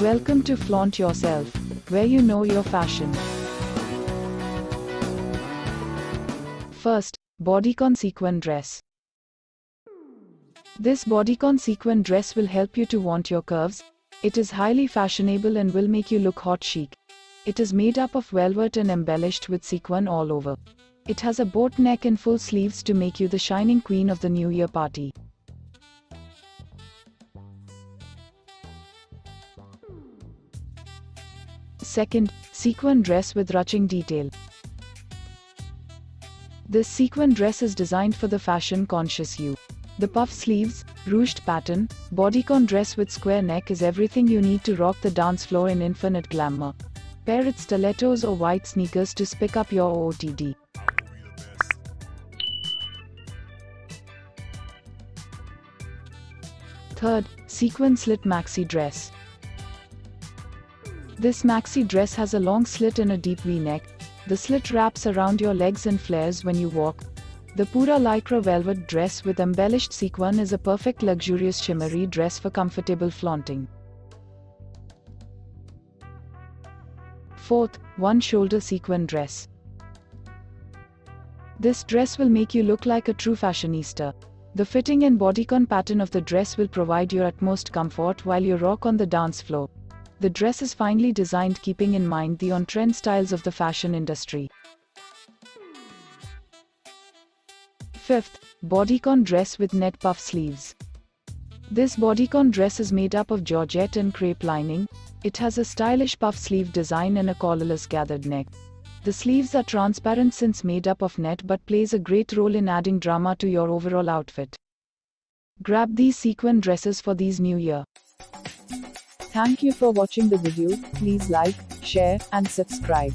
Welcome to Flaunt Yourself, where you know your fashion. First, bodycon sequin dress. This bodycon sequin dress will help you to want your curves. It is highly fashionable and will make you look hot chic. It is made up of velvet and embellished with sequin all over. It has a boat neck and full sleeves to make you the shining queen of the New Year party. Second, sequin dress with ruching detail. This sequin dress is designed for the fashion conscious you. The puff sleeves, ruched pattern, bodycon dress with square neck is everything you need to rock the dance floor in infinite glamour. Pair it stilettos or white sneakers to spick up your OOTD. Third, sequin slit maxi dress. This maxi dress has a long slit and a deep V-neck. The slit wraps around your legs and flares when you walk. The Pura Lycra velvet dress with embellished sequin is a perfect luxurious shimmery dress for comfortable flaunting. Fourth, one shoulder sequin dress. This dress will make you look like a true fashionista. The fitting and bodycon pattern of the dress will provide your utmost comfort while you rock on the dance floor. The dress is finely designed keeping in mind the on-trend styles of the fashion industry. Fifth, bodycon dress with net puff sleeves. This bodycon dress is made up of georgette and crepe lining. It has a stylish puff sleeve design and a collarless gathered neck. The sleeves are transparent since made up of net but plays a great role in adding drama to your overall outfit. Grab these sequin dresses for these new year. Thank you for watching the video, please like, share and subscribe.